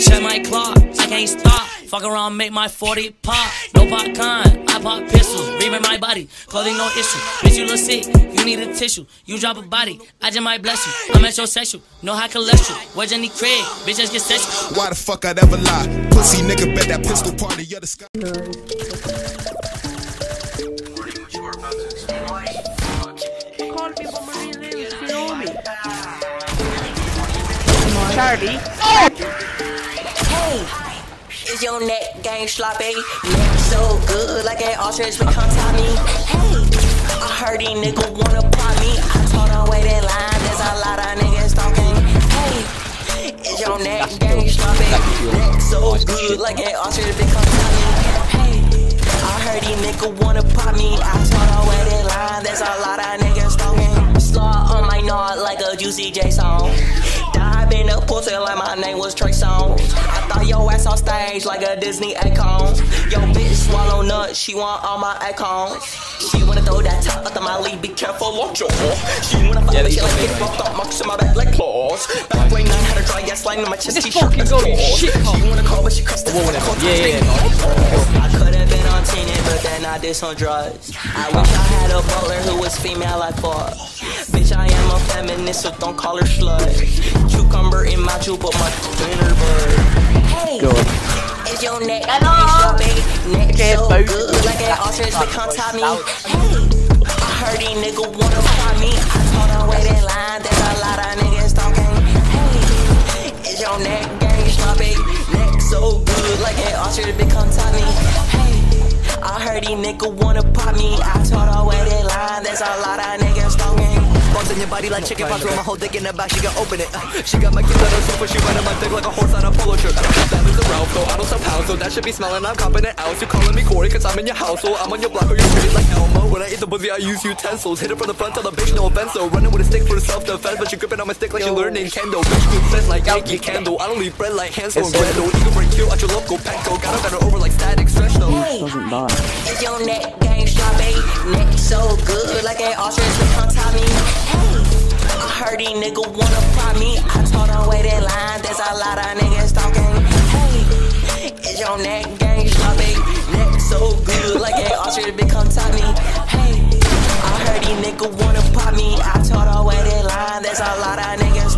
Check my clock, I can't stop. Fuck around, make my 40 pop. No popcorn, I pop pistols. Reaming my body, clothing no issue. Bitch, you look sick, you need a tissue. You drop a body, I just might bless you. I'm at your sexual, no high cholesterol. Where Jenny Craig, bitch, just get sexual. Why the fuck I'd ever lie? Pussy nigga bet that pistol party of the sky. Call people Hey, is your neck game sloppy? Neck so good, like an ostrich, but come tell me. Hey, I heard these niggas wanna pop me. I told them wait in line, there's a lot of niggas talking. Hey, is your neck game sloppy? Neck so good, like an ostrich, but come tell me. Hey, I heard these niggas wanna pop me. I told them wait in line, there's a lot of niggas talking. Slaw on my nod like a Juicy J song. Dive in the pussy like my name was Trey Songz. I thought your ass on stage like a Disney icon. Yo, bitch swallow nuts, she want all my icons. She wanna throw that top up to my lead, be careful, watch your She wanna fuck Yeah, these you like get fucked up, marks in my back like claws. Back way nine had a dry ass line on my chest, t-shirt fucking claws. shit? She wanna call, but she cussed the fuck Yeah, yeah, yeah. I could've been on TNT, but then I did some drugs. I wish I had a butler who was female like fuck. Bitch, I am a feminist, so don't call her slut. Your neck Hello? big, neck so good, like an ostrich, but come top me. Hey, I heard these niggas wanna pop me. I told them wait in line, there's a lot of niggas talking. Hey, is your neck gang sloppy? Neck so good, like an ostrich, but come top me. Hey, I heard these niggas wanna pop me. I told her wait in line, there's a lot of niggas talking. Bugs in your body like chicken pox. Throw my whole dick in the back, she can open it. Uh, She got my kids on her sofa, she riding my dick like a horse on a polo shirt. Uh, That is a Ralph, though I don't sell pounds, so that should be smelling. I'm copping it out. You calling me Corey, cause I'm in your household. I'm on your block or you're straight like Elmo. When I eat the pussy, I use utensils. Hit it from the front, tell the bitch no offense. So running with a stick for self defense, but she gripping on my stick like she learning kendo. Bitch, good sense like Yankee Candle. I don't leave bread like Hansel and Gretel. You can break you at your local Petco. Got a better over like static stretch though. Hey, is your neck so good, like an ostrich, but come top me. Hey, I heard these niggas wanna pop me. I told them wait in line, there's a lot of niggas talking. Hey, is your neck gang sloppy? Neck so good, like an ostrich, but come top me. Hey, I heard these niggas wanna pop me. I told them wait in line, there's a lot of niggas.